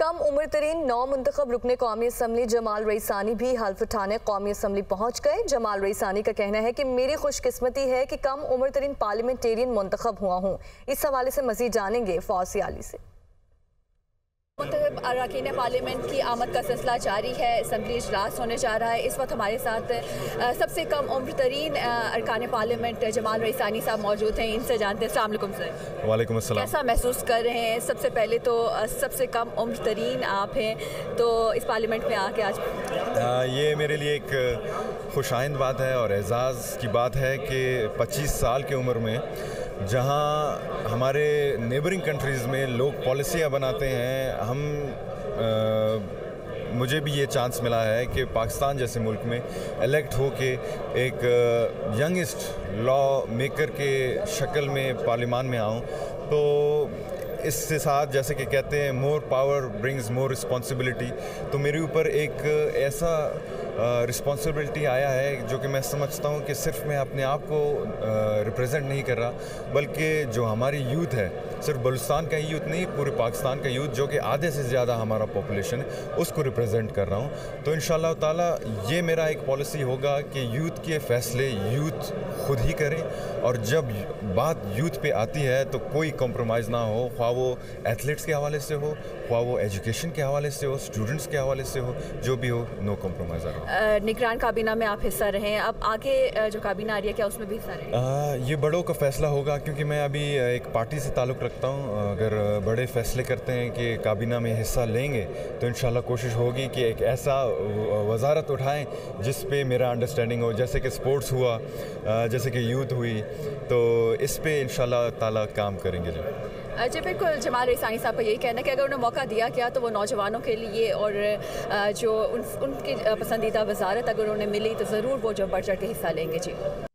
कम उम्र तरीन नौ मंतखब रुकने कौमी असम्बली जमाल रईसानी भी हल्फ उठाने कौमी असम्बली पहुँच गए। जमाल रईसानी का कहना है कि मेरी खुशकस्मती है कि कम उम्र तरीन पार्लियामेंटेरियन मंतखब हुआ हूँ। इस हवाले से मजीद जानेंगे फौसियाली से। अरकान पार्लियामेंट की आमद का सिलसिला जारी है असम्बली इजलास होने जा रहा है। इस वक्त हमारे साथ सबसे कम उम्र तरीन अरकान पार्लियामेंट जमाल रईसानी साहब मौजूद हैं। इनसे जानते हैं। अल्लाम सर। वालेकुम अस्सलाम। कैसा महसूस कर रहे हैं? सबसे पहले तो सबसे कम उम्र तरीन आप हैं तो इस पार्लियामेंट में आके आज आ, ये मेरे लिए एक खुशाइंद बात है और एज़ाज़ की बात है कि 25 साल की उम्र में जहाँ हमारे नेबरिंग कंट्रीज़ में लोग पॉलिसियाँ बनाते हैं हम आ, मुझे भी ये चांस मिला है कि पाकिस्तान जैसे मुल्क में इलेक्ट हो के एक यंगस्ट लॉ मेकर के शक्ल में पार्लियामान में आऊँ। तो इसके साथ जैसे कि कहते हैं more power brings more responsibility तो मेरे ऊपर एक ऐसा रिस्पॉन्सिबिलिटी आया है जो कि मैं समझता हूँ कि सिर्फ़ मैं अपने आप को रिप्रेजेंट नहीं कर रहा, बल्कि जो हमारी यूथ है, सिर्फ़ बलुस्तान का ही यूथ नहीं, पूरे पाकिस्तान का यूथ जो कि आधे से ज़्यादा हमारा पॉपुलेशन है उसको रिप्रेजेंट कर रहा हूँ। तो इन ताला ये मेरा एक पॉलिसी होगा कि यूथ के फ़ैसले यूथ खुद ही करें और जब बात यूथ पे आती है तो कोई कॉम्प्रोमाइज़ ना हो ख्वा वो एथलीट्स के हवाले से हो ख्वा वो एजुकेशन के हवाले से हो स्टूडेंट्स के हवाले से हो जो भी हो नो कॉम्प्रोमाइज़ आ रहा निगरान काबीना में आप हिस्सा रहे। अब आगे जो काबीना आ रही है क्या उसमें भी हिस्सा रहे ये बड़ों का फैसला होगा क्योंकि मैं अभी एक पार्टी से ताल्लुक़ रखता हूँ। अगर बड़े फैसले करते हैं कि काबीना में हिस्सा लेंगे तो इन कोशिश होगी कि एक ऐसा वजारत उठाएँ जिस पे मेरा अंडरस्टैंडिंग हो। जैसे कि स्पोर्ट्स हुआ जैसे कि यूथ हुई तो इस पर इन ताला काम करेंगे जो। जी, बिल्कुल जमाल रेसानी साहब का यही कहना है कि अगर उन्हें मौका दिया गया तो वो नौजवानों के लिए और जो उन, उनकी पसंदीदा वजारत अगर उन्हें मिली तो ज़रूर वो जो बढ़ चढ़ के हिस्सा लेंगे, जी।